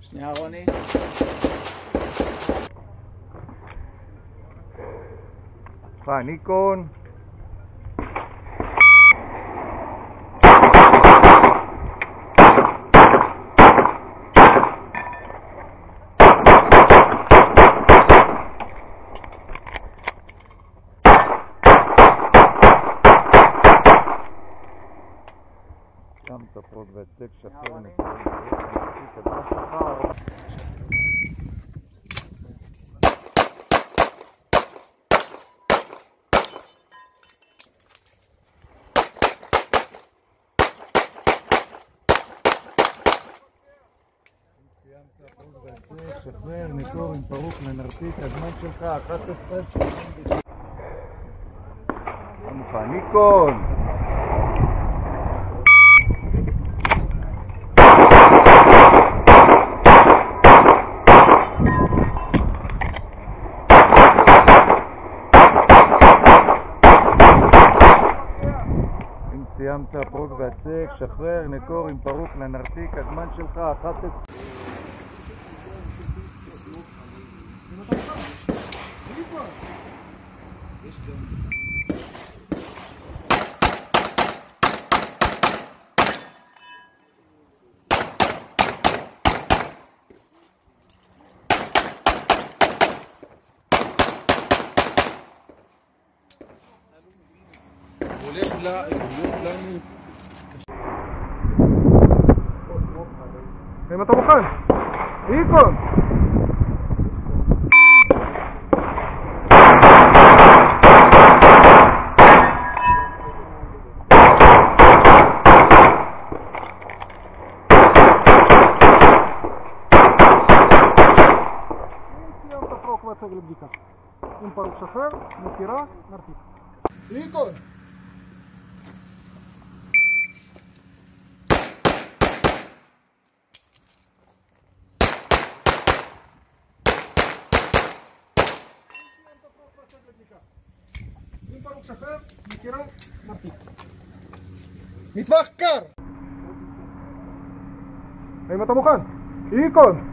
Šňávany. Fajn Nikon. Tam to podvedte, všechno. שחרר נקור עם פרוק לנרתיק הזמן שלך? 11 מוכן ניקון. סיימת פרוג והצק, שחרר, נקור עם פרוק לנרתיק, הזמן שלך? 11 لا البلوك لا ما طبخان ايكم פרוק והצג לבדיקה. אם פרוק שחרר, מסירה, נרתיק. איקון! אם פרוק שחרר, מסירה, נרתיק. מטווח קר! האם אתה מוכן? איקון!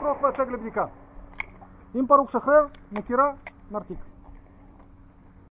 פרוק והצג לבדיקה. אם פרוק שחרר, מסירה, נרתיק.